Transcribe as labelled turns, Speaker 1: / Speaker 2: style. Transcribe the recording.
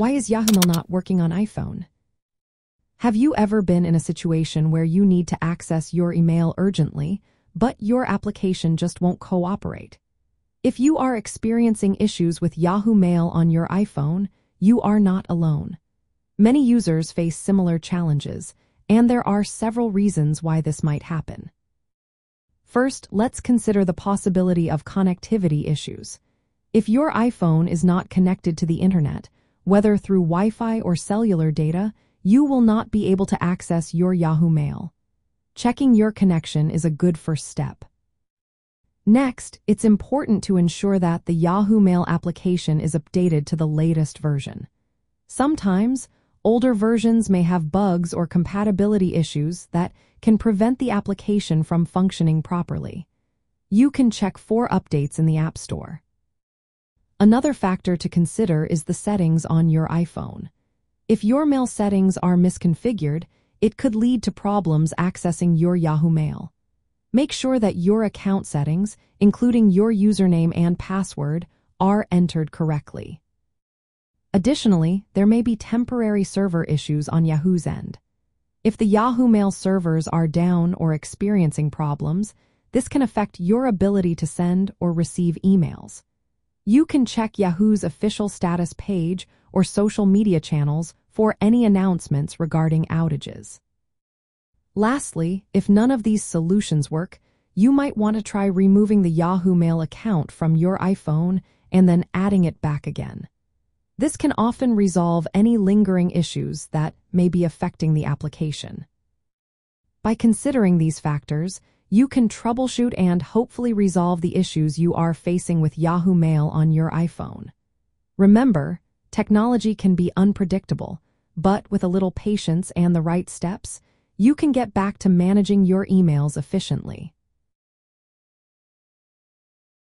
Speaker 1: Why is Yahoo Mail not working on iPhone? Have you ever been in a situation where you need to access your email urgently, but your application just won't cooperate? If you are experiencing issues with Yahoo Mail on your iPhone, you are not alone. Many users face similar challenges, and there are several reasons why this might happen. First, let's consider the possibility of connectivity issues. If your iPhone is not connected to the internet, whether through Wi-Fi or cellular data, you will not be able to access your Yahoo Mail. Checking your connection is a good first step. Next, it's important to ensure that the Yahoo Mail application is updated to the latest version. Sometimes, older versions may have bugs or compatibility issues that can prevent the application from functioning properly. You can check for updates in the App Store. Another factor to consider is the settings on your iPhone. If your mail settings are misconfigured, it could lead to problems accessing your Yahoo Mail. Make sure that your account settings, including your username and password, are entered correctly. Additionally, there may be temporary server issues on Yahoo's end. If the Yahoo Mail servers are down or experiencing problems, this can affect your ability to send or receive emails. You can check Yahoo's official status page or social media channels for any announcements regarding outages. Lastly, if none of these solutions work, you might want to try removing the Yahoo Mail account from your iPhone and then adding it back again. This can often resolve any lingering issues that may be affecting the application. By considering these factors, you can troubleshoot and hopefully resolve the issues you are facing with Yahoo Mail on your iPhone. Remember, technology can be unpredictable, but with a little patience and the right steps, you can get back to managing your emails efficiently.